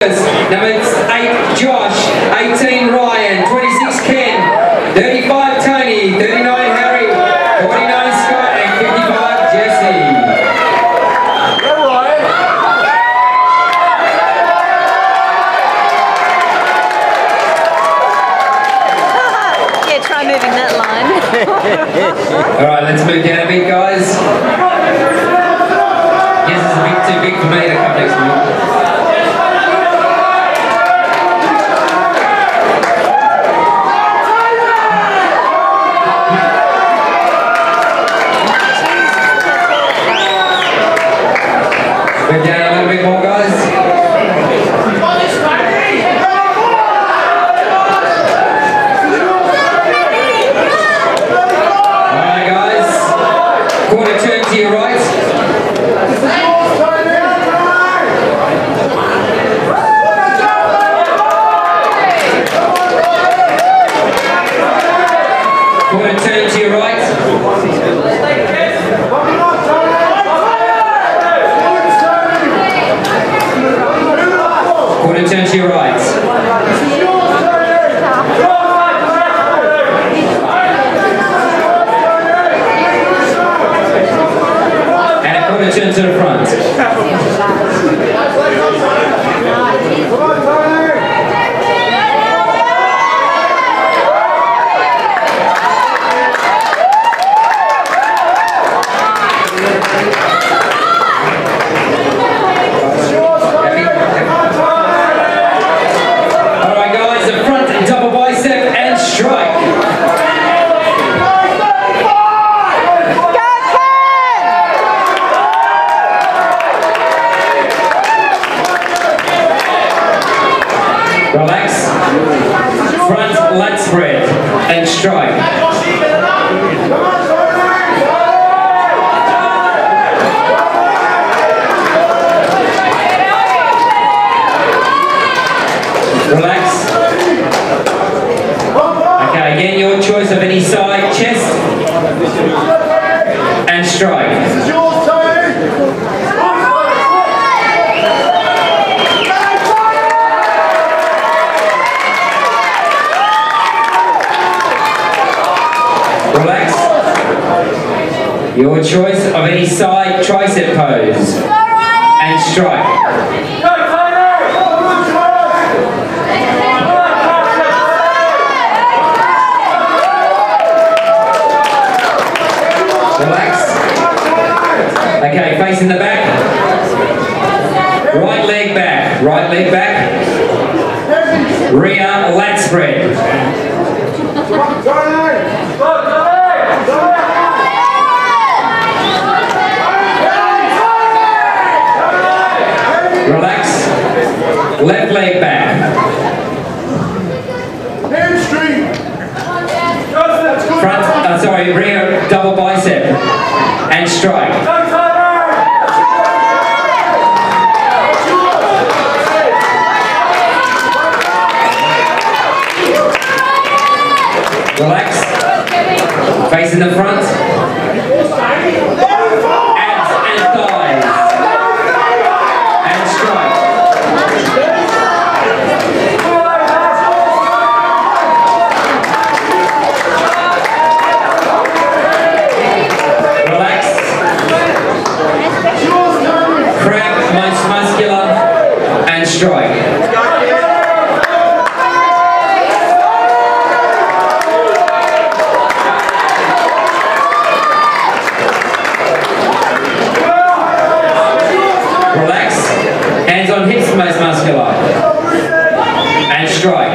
Number 8, Josh. 18, Ryan. 26, Ken. 35, Tony. 39, Harry. 49, Scott. And 55, Jesse. yeah, try moving that line. All right, let's move down a bit, guys. Yes, it's a bit too big for me to come next to Down a little bit more, guys. All right, guys. Quarter turn to your right. Quarter turn to your right. Quarter turn to your right. And a quarter turn to the front. All right, guys, the front double bicep and strike. Relax. Front lat spread and strike. Relax. Okay, again, your choice of any side, chest and strike. Relax. Your choice of any side tricep pose and strike. Relax. Okay, facing the back. Right leg back. Right leg back. Rear lat spread. Left leg back. Front, uh, sorry, rear double bicep and strike. Relax. Facing the front. Abs and thighs. And strike. Relax. Crab most muscular and strike. Relax. Hands on hips most muscular. And strike.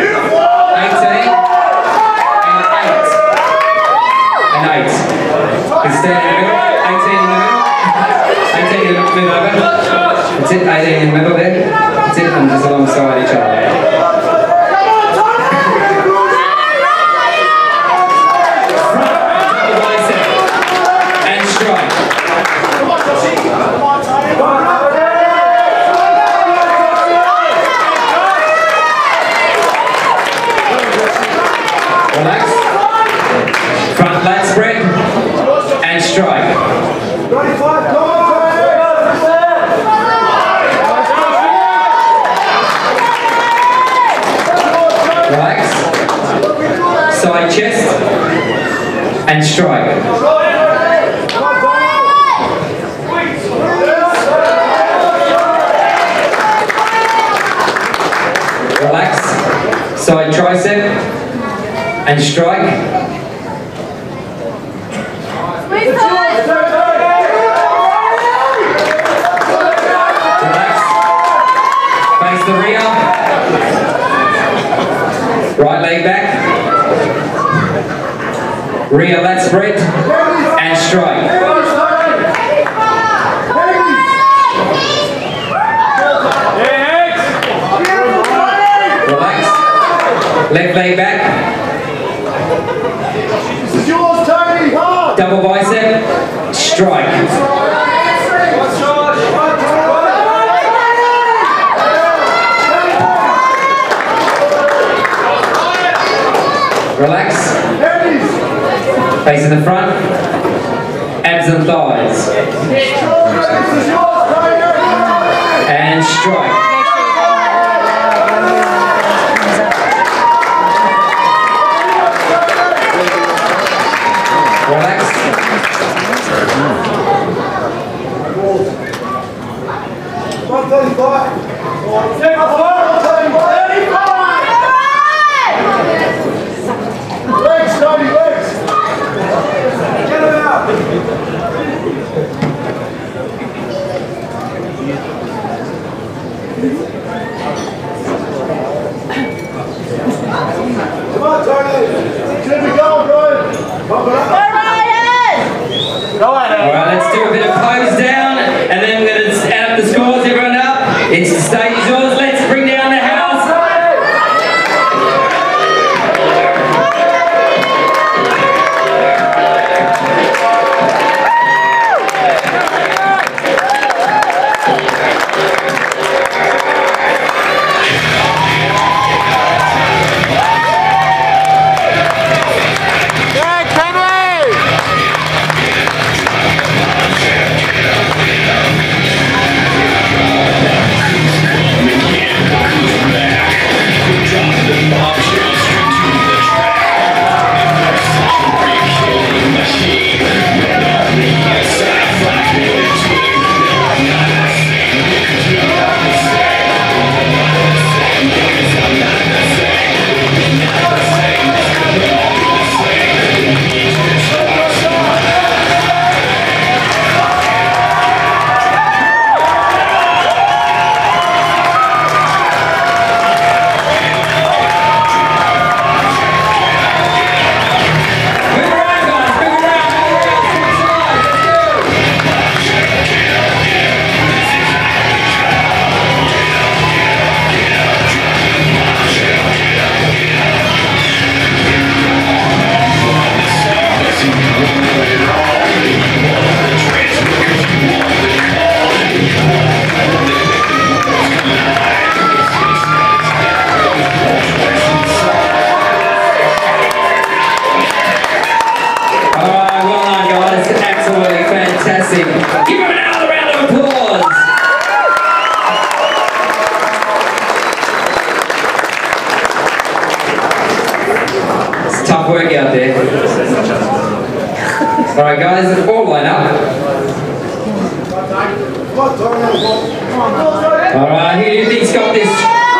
it. I been over. That's it, 18 in the middle there. That's it, and just alongside each other. Relax. and strike. relax, side tricep, and strike. Relax, face the rear, right leg back, Rear, lat spread and strike. Relax. Leg leg back. Double bicep. Strike. Face in the front. Abs and thighs. guys at ball. All right, who do you think's got this?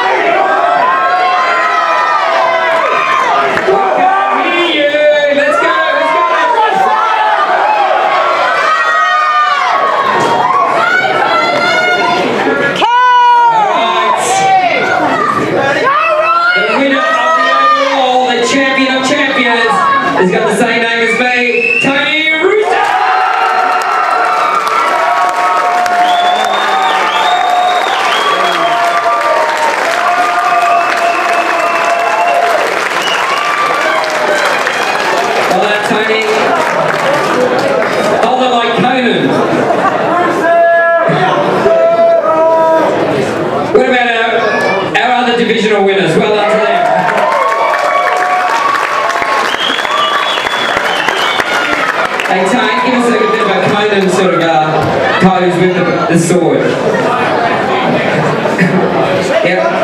Conan. What about our, other divisional winners? Well done. Hey, give us a bit of Conan sort of uh, pose with the, the sword. yep.